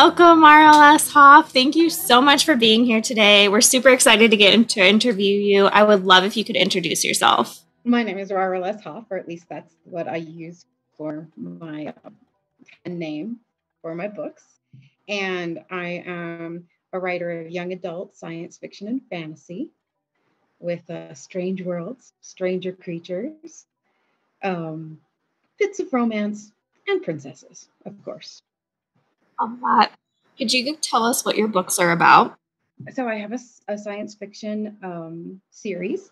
Welcome, RLS Hoff. Thank you so much for being here today. We're super excited to get to interview you. I would love if you could introduce yourself. My name is RLS Hoff, or at least that's what I use for my uh, name for my books. And I am a writer of young adult science fiction and fantasy with uh, strange worlds, stranger creatures, um, bits of romance, and princesses, of course. A lot. Could you tell us what your books are about? So I have a, a science fiction um, series.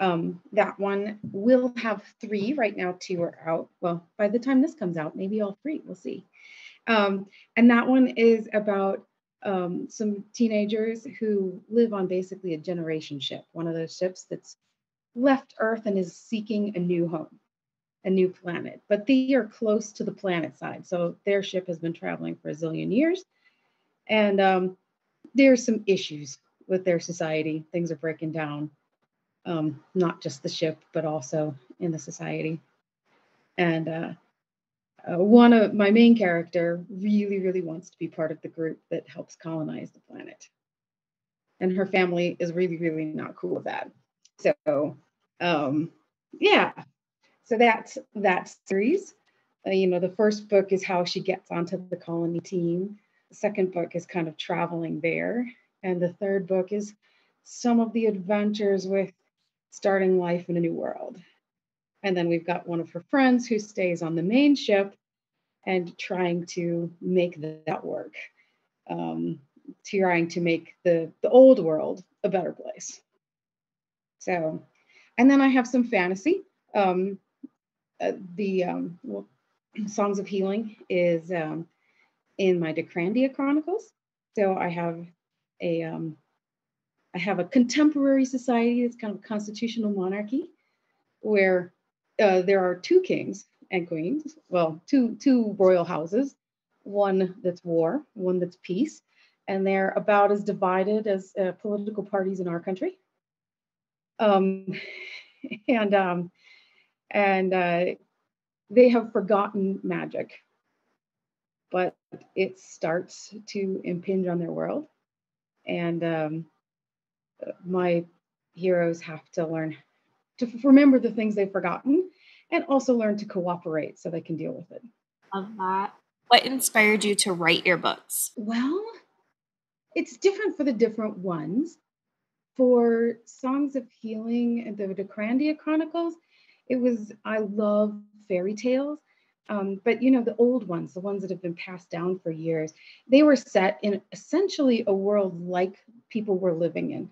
Um, that one will have three. Right now, two are out. Well, by the time this comes out, maybe all three. We'll see. Um, and that one is about um, some teenagers who live on basically a generation ship, one of those ships that's left Earth and is seeking a new home, a new planet. But they are close to the planet side. So their ship has been traveling for a zillion years. And um, there's some issues with their society. Things are breaking down, um, not just the ship, but also in the society. And uh, uh, one of my main character really, really wants to be part of the group that helps colonize the planet. And her family is really, really not cool with that. So, um, yeah. So that's that series. Uh, you know, the first book is how she gets onto the colony team. The second book is kind of traveling there. And the third book is some of the adventures with starting life in a new world. And then we've got one of her friends who stays on the main ship and trying to make that work, um, trying to make the, the old world a better place. So, and then I have some fantasy. Um, uh, the um, well, Songs of Healing is um, in my Decrandia Chronicles. So I have a um, I have a contemporary society. It's kind of a constitutional monarchy where uh, there are two kings and queens. Well, two two royal houses, one that's war, one that's peace, and they're about as divided as uh, political parties in our country. Um, and um, and uh, they have forgotten magic, but it starts to impinge on their world, and um, my heroes have to learn to remember the things they've forgotten and also learn to cooperate so they can deal with it. Love that. What inspired you to write your books? Well, it's different for the different ones. For Songs of Healing and the Decrandia Chronicles, it was, I love fairy tales. Um, but you know, the old ones, the ones that have been passed down for years, they were set in essentially a world like people were living in,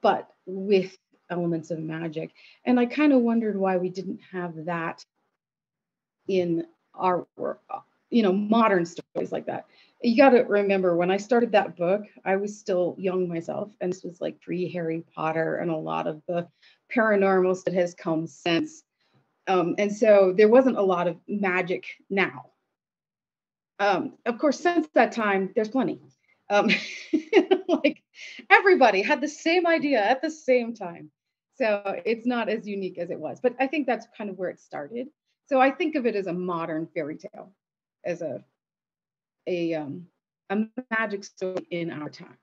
but with elements of magic. And I kind of wondered why we didn't have that in our work, you know, modern stories like that. You got to remember when I started that book, I was still young myself, and this was like pre Harry Potter and a lot of the paranormal that has come since. Um, and so there wasn't a lot of magic now. Um, of course, since that time, there's plenty. Um, like everybody had the same idea at the same time. So it's not as unique as it was. But I think that's kind of where it started. So I think of it as a modern fairy tale, as a a um a magic story in our time.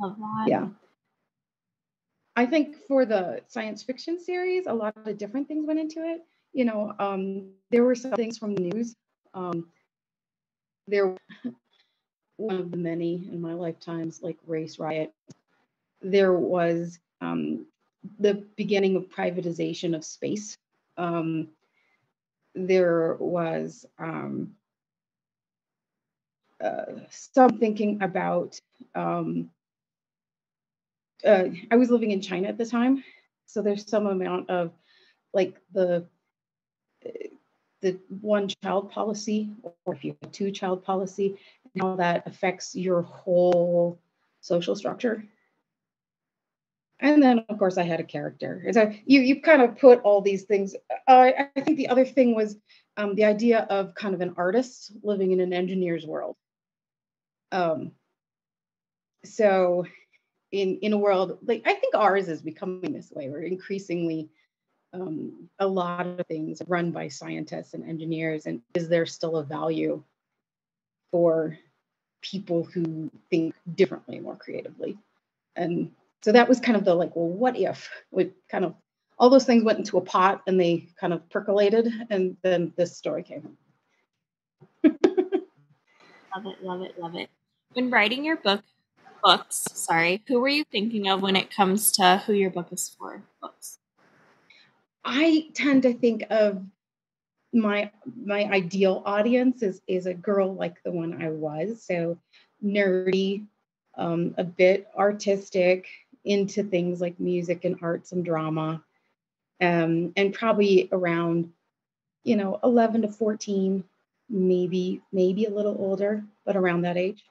Love that. Yeah. I think for the science fiction series, a lot of different things went into it. You know, um, there were some things from the news. Um, there, one of the many in my lifetimes, like race riot. There was um, the beginning of privatization of space. Um, there was um, uh, some thinking about. Um, uh, I was living in China at the time, so there's some amount of like the the one child policy, or if you have two child policy, how that affects your whole social structure and then of course I had a character. So you you kind of put all these things. Uh, I think the other thing was um, the idea of kind of an artist living in an engineer's world. Um, so in in a world like I think ours is becoming this way. We're increasingly um, a lot of things run by scientists and engineers, and is there still a value for people who think differently, more creatively. And so that was kind of the like, well, what if? We kind of all those things went into a pot and they kind of percolated, and then this story came. love it, love it, love it. When writing your book, books, sorry, who were you thinking of when it comes to who your book is for? Books. I tend to think of my my ideal audience is is a girl like the one I was, so nerdy, um, a bit artistic, into things like music and arts and drama, um, and probably around, you know, 11 to 14, maybe maybe a little older, but around that age.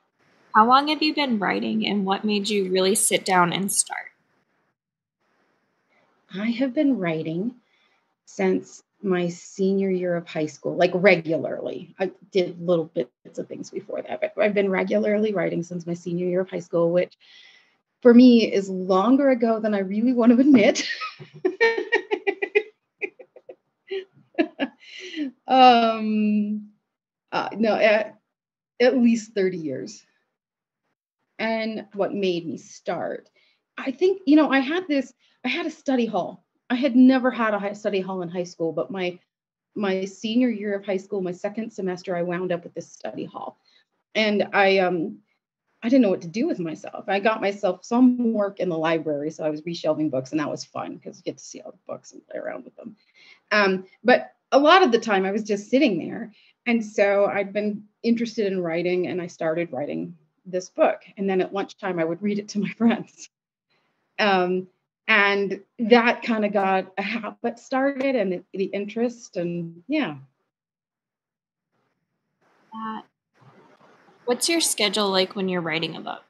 How long have you been writing, and what made you really sit down and start? I have been writing since my senior year of high school, like regularly. I did little bits of things before that, but I've been regularly writing since my senior year of high school, which for me is longer ago than I really want to admit. um, uh, no, at, at least 30 years. And what made me start, I think, you know, I had this, I had a study hall I had never had a study hall in high school, but my my senior year of high school, my second semester, I wound up with this study hall, and I um I didn't know what to do with myself. I got myself some work in the library, so I was reshelving books, and that was fun because you get to see all the books and play around with them. Um, but a lot of the time, I was just sitting there, and so I'd been interested in writing, and I started writing this book. And then at lunchtime, I would read it to my friends. Um, and that kind of got a habit started and the, the interest and yeah. Uh, what's your schedule like when you're writing a book?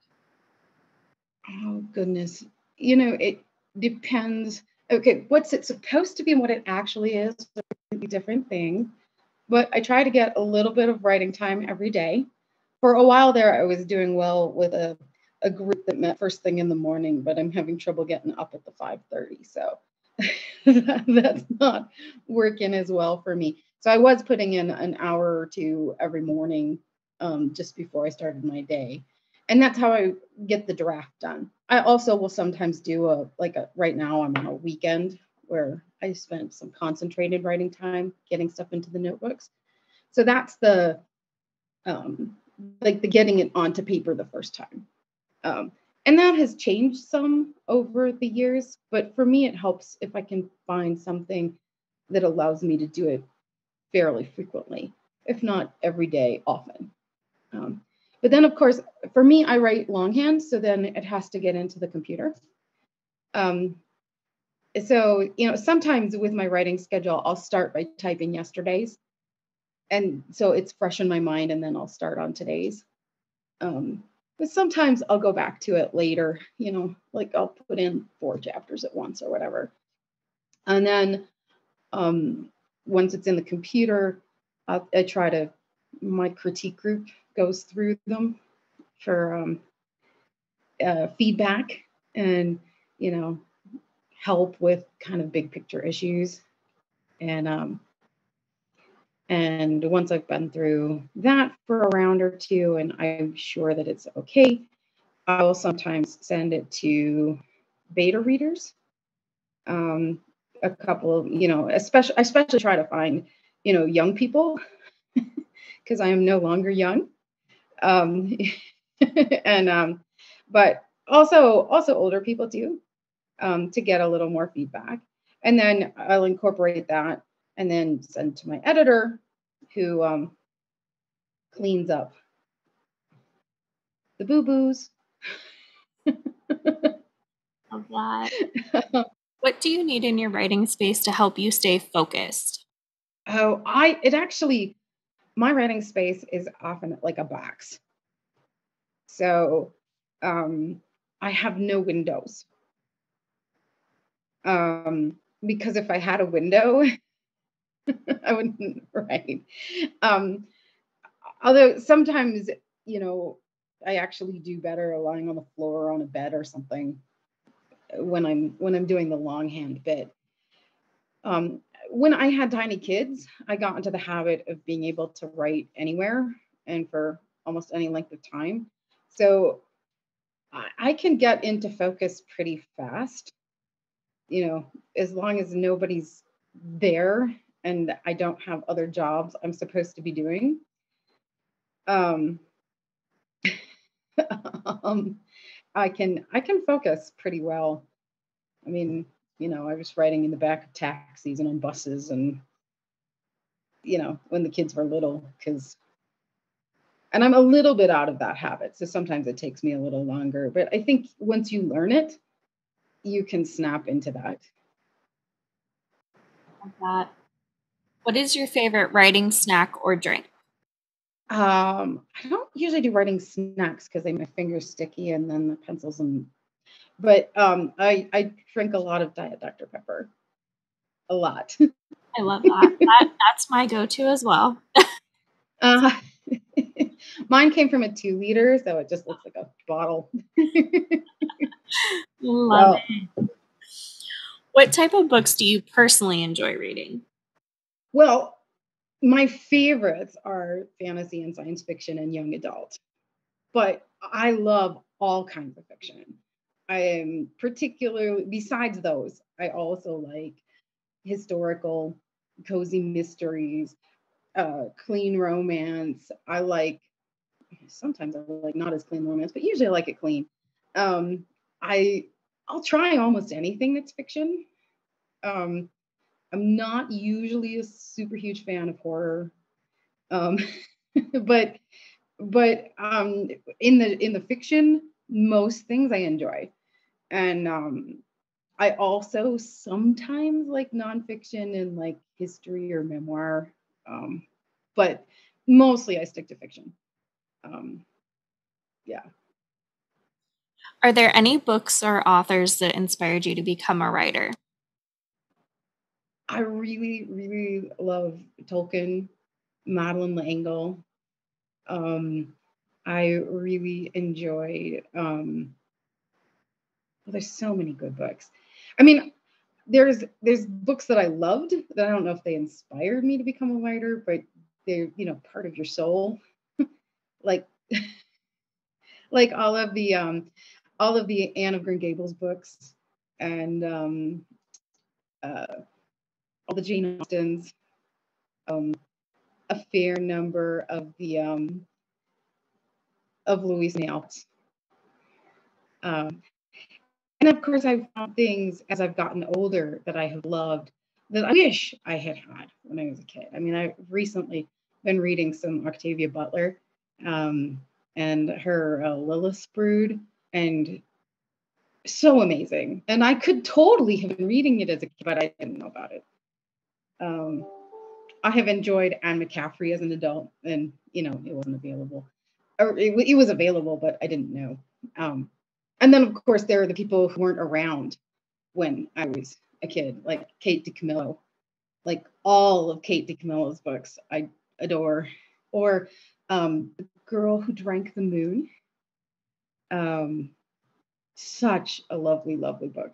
Oh goodness. You know it depends. Okay what's it supposed to be and what it actually is a different thing. But i try to get a little bit of writing time every day for a while there i was doing well with a a group that met first thing in the morning, but I'm having trouble getting up at the 5:30. So that's not working as well for me. So I was putting in an hour or two every morning um, just before I started my day. And that's how I get the draft done. I also will sometimes do a like a right now I'm on a weekend where I spent some concentrated writing time getting stuff into the notebooks. So that's the um like the getting it onto paper the first time. Um, and that has changed some over the years, but for me, it helps if I can find something that allows me to do it fairly frequently, if not every day, often. Um, but then, of course, for me, I write longhand, so then it has to get into the computer. Um, so, you know, sometimes with my writing schedule, I'll start by typing yesterday's. And so it's fresh in my mind, and then I'll start on today's. Um, but sometimes I'll go back to it later, you know, like I'll put in four chapters at once or whatever. And then um, once it's in the computer, I, I try to, my critique group goes through them for um, uh, feedback and, you know, help with kind of big picture issues. And um, and once I've been through that for a round or two and I'm sure that it's okay, I will sometimes send it to beta readers. Um, a couple you know, especially, I especially try to find, you know, young people because I am no longer young. Um, and, um, but also, also older people too, um, to get a little more feedback. And then I'll incorporate that and then send to my editor who um, cleans up the boo boos. Love that. what do you need in your writing space to help you stay focused? Oh, I, it actually, my writing space is often like a box. So um, I have no windows. Um, because if I had a window, I wouldn't write. Um, although sometimes, you know, I actually do better lying on the floor or on a bed or something when I'm when I'm doing the longhand bit. Um, when I had tiny kids, I got into the habit of being able to write anywhere and for almost any length of time. So I can get into focus pretty fast, you know, as long as nobody's there and I don't have other jobs I'm supposed to be doing. Um, um, I can I can focus pretty well. I mean, you know, I was writing in the back of taxis and on buses and you know, when the kids were little cuz and I'm a little bit out of that habit. So sometimes it takes me a little longer, but I think once you learn it, you can snap into that. that. What is your favorite writing snack or drink? Um, I don't usually do writing snacks because they my fingers sticky and then the pencils and but um I I drink a lot of Diet Dr. Pepper. A lot. I love that. that that's my go-to as well. uh, mine came from a two liter, so it just looks like a bottle. love well, it. What type of books do you personally enjoy reading? Well, my favorites are fantasy and science fiction and young adult, but I love all kinds of fiction. I am particularly, besides those, I also like historical, cozy mysteries, uh, clean romance. I like, sometimes I like not as clean romance, but usually I like it clean. Um, I, I'll try almost anything that's fiction. Um, I'm not usually a super huge fan of horror, um, but but um, in the in the fiction, most things I enjoy, and um, I also sometimes like nonfiction and like history or memoir, um, but mostly I stick to fiction. Um, yeah. Are there any books or authors that inspired you to become a writer? I really, really love Tolkien, Madeleine L'Engle. Um, I really enjoyed. Um, well, there's so many good books. I mean, there's there's books that I loved that I don't know if they inspired me to become a writer, but they're you know part of your soul, like like all of the um, all of the Anne of Green Gables books and um, uh, the Jane Austens, um, a fair number of the um, of Louise Nails. Um, and of course, I've found things as I've gotten older that I have loved that I wish I had had when I was a kid. I mean, I've recently been reading some Octavia Butler um, and her uh, Lilith's Brood, and so amazing. And I could totally have been reading it as a kid, but I didn't know about it. Um, I have enjoyed Anne McCaffrey as an adult, and you know, it wasn't available, or it, it was available, but I didn't know. Um, and then, of course, there are the people who weren't around when I was a kid, like Kate DiCamillo. Like all of Kate DiCamillo's books, I adore. Or um, The Girl Who Drank the Moon. Um, such a lovely, lovely book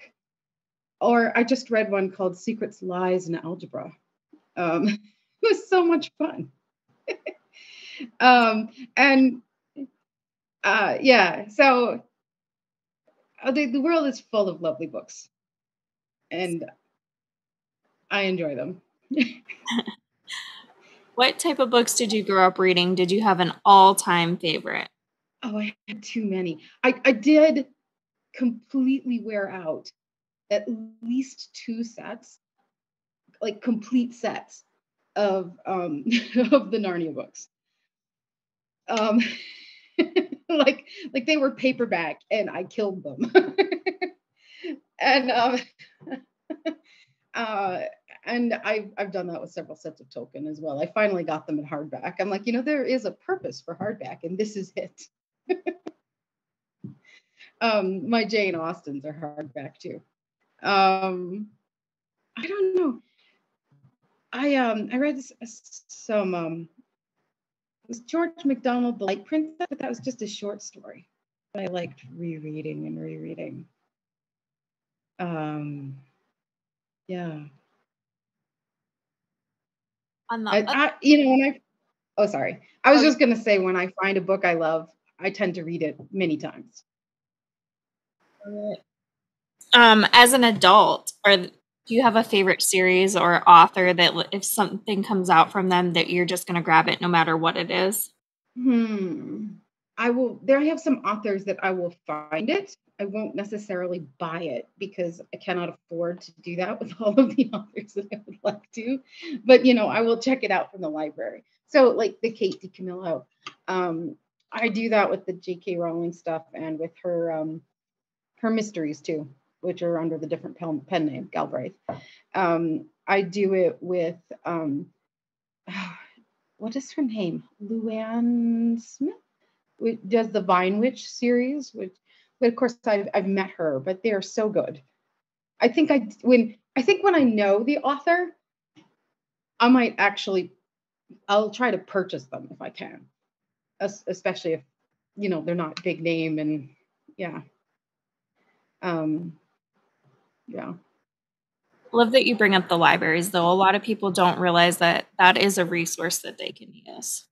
or I just read one called Secrets, Lies, and Algebra. Um, it was so much fun. um, and uh, yeah, so uh, the, the world is full of lovely books, and I enjoy them. what type of books did you grow up reading? Did you have an all time favorite? Oh, I had too many. I, I did completely wear out at least two sets, like complete sets of um, of the Narnia books. Um, like like they were paperback, and I killed them. and um, uh, and I've I've done that with several sets of Tolkien as well. I finally got them in hardback. I'm like, you know, there is a purpose for hardback, and this is it. um, my Jane Austens are hardback too. Um, I don't know. I um I read some um it was George MacDonald, The Light Princess, but that was just a short story. I liked rereading and rereading. Um, yeah. On the I, I, you know, when I Oh, sorry. I was just going to say when I find a book I love, I tend to read it many times. Um, as an adult, or do you have a favorite series or author that if something comes out from them that you're just going to grab it no matter what it is? Hmm. I will there I have some authors that I will find it. I won't necessarily buy it because I cannot afford to do that with all of the authors that I would like to. But you know, I will check it out from the library. So like the Kate DiCamillo. Um, I do that with the J.K. Rowling stuff and with her um, her mysteries too, which are under the different pen, pen name Galbraith. Um, I do it with um, what is her name? Luanne Smith, does the Vine Witch series, which but of course I've I've met her, but they are so good. I think I when I think when I know the author, I might actually I'll try to purchase them if I can, especially if you know they're not big name and yeah. Um, yeah. Love that you bring up the libraries, though. A lot of people don't realize that that is a resource that they can use.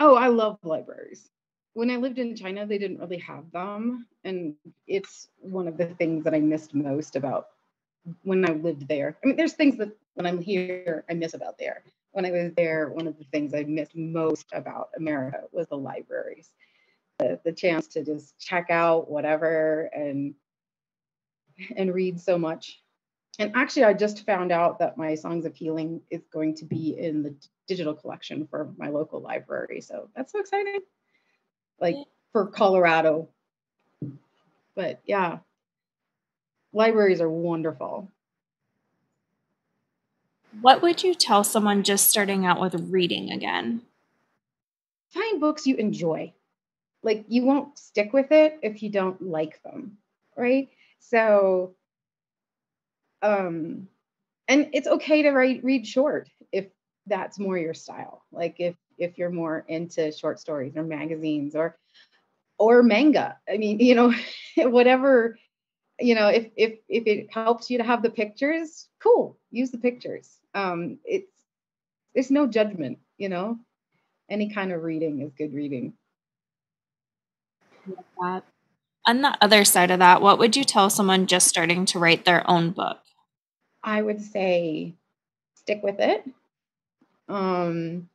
Oh, I love libraries. When I lived in China, they didn't really have them. And it's one of the things that I missed most about when I lived there. I mean, there's things that when I'm here, I miss about there. When I was there, one of the things I missed most about America was the libraries. The, the chance to just check out whatever and and read so much. And actually i just found out that my songs of healing is going to be in the digital collection for my local library. So that's so exciting. Like for colorado. But yeah. Libraries are wonderful. What would you tell someone just starting out with reading again? Find books you enjoy. Like you won't stick with it if you don't like them right so um and it's okay to write read short if that's more your style. Like if if you're more into short stories or magazines or or manga. I mean you know whatever you know if if if it helps you to have the pictures cool use the pictures. Um it's there's no judgment you know? Any kind of reading is good reading. On the other side of that what would you tell someone just starting to write their own book I would say stick with it. Um,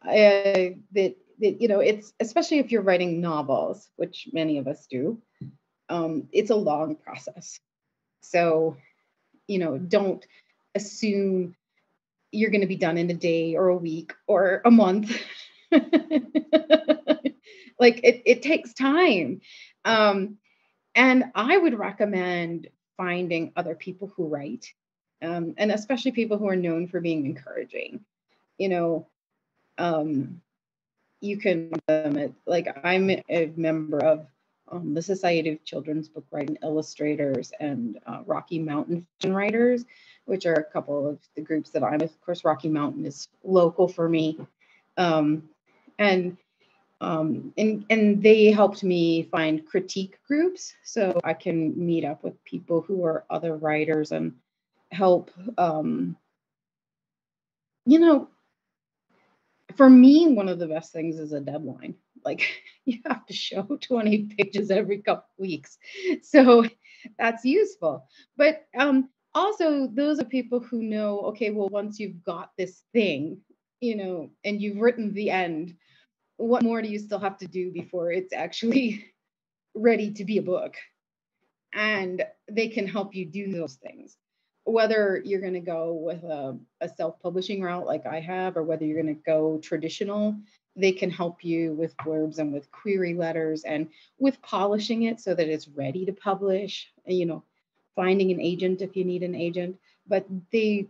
I, that, that, you know, it's especially if you're writing novels, which many of us do, um, it's a long process. So, you know, don't assume you're going to be done in a day or a week or a month. like it, it takes time. Um, and I would recommend finding other people who write, um, and especially people who are known for being encouraging. You know, um, you can um, like I'm a member of um, the Society of Children's Book Writing Illustrators and uh, Rocky Mountain Writers, which are a couple of the groups that I'm. Of course, Rocky Mountain is local for me, um, and um, and and they helped me find critique groups so I can meet up with people who are other writers and help. Um, you know, for me, one of the best things is a deadline. Like you have to show 20 pages every couple weeks, so that's useful. But um, also, those are people who know. Okay, well, once you've got this thing, you know, and you've written the end what more do you still have to do before it's actually ready to be a book? And they can help you do those things. Whether you're going to go with a, a self publishing route like I have, or whether you're going to go traditional, they can help you with blurbs and with query letters and with polishing it so that it's ready to publish, you know, finding an agent if you need an agent. But they,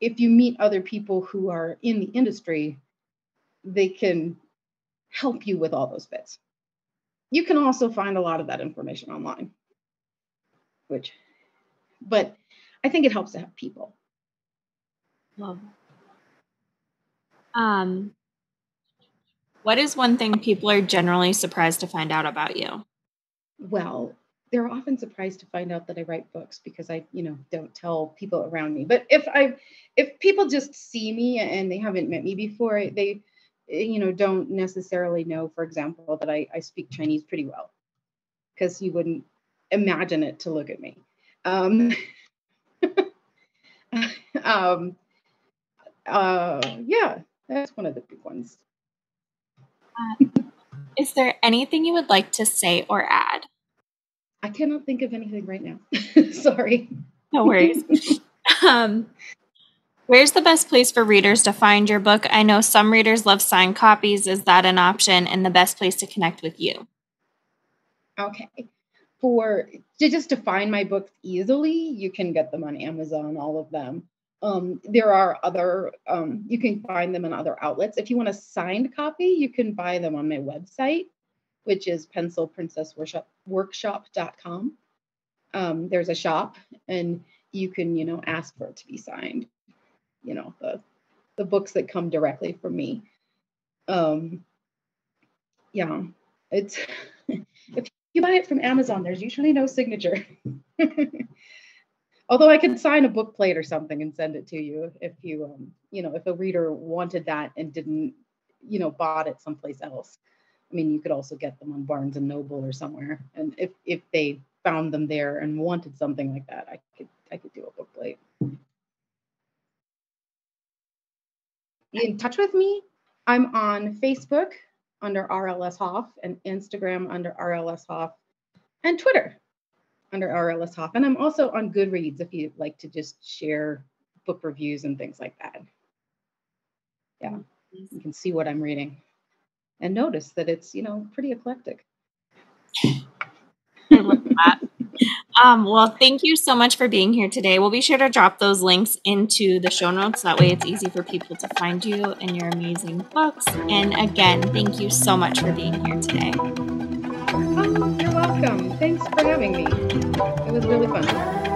if you meet other people who are in the industry, they can help you with all those bits. You can also find a lot of that information online, which, but I think it helps to have people. Love. Um, what is one thing people are generally surprised to find out about you? Well, they're often surprised to find out that I write books because I, you know, don't tell people around me. But if I, if people just see me and they haven't met me before, they, you know, don't necessarily know, for example, that I, I speak Chinese pretty well, because you wouldn't imagine it to look at me. Um, um, uh, yeah, that's one of the big ones. Uh, is there anything you would like to say or add? I cannot think of anything right now. Sorry. No worries. um, where's the best place for readers to find your book? I know some readers love signed copies. Is that an option and the best place to connect with you? Okay. For to just to find my books easily, you can get them on Amazon, all of them. Um, there are other, um, you can find them in other outlets. If you want a signed copy, you can buy them on my website, which is pencilprincessworkshop.com. Um, there's a shop and you can, you know, ask for it to be signed. You know, the the books that come directly from me. Um, yeah, it's if you buy it from Amazon, there's usually no signature. Although I could sign a book plate or something and send it to you if you, um, you know, if a reader wanted that and didn't, you know, bought it someplace else. I mean, you could also get them on Barnes and Noble or somewhere. And if if they found them there and wanted something like that, I could I could do a book plate. In touch with me, I'm on Facebook under RLS Hoff and Instagram under RLS Hoff and Twitter under RLS Hoff. And I'm also on Goodreads if you'd like to just share book reviews and things like that. Yeah, you can see what I'm reading and notice that it's, you know, pretty eclectic. I love that. Um, well, thank you so much for being here today. We'll be sure to drop those links into the show notes. That way it's easy for people to find you and your amazing books. And again, thank you so much for being here today. Oh, you're welcome. Thanks for having me. It was really fun.